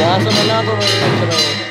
यहाँ से बना दो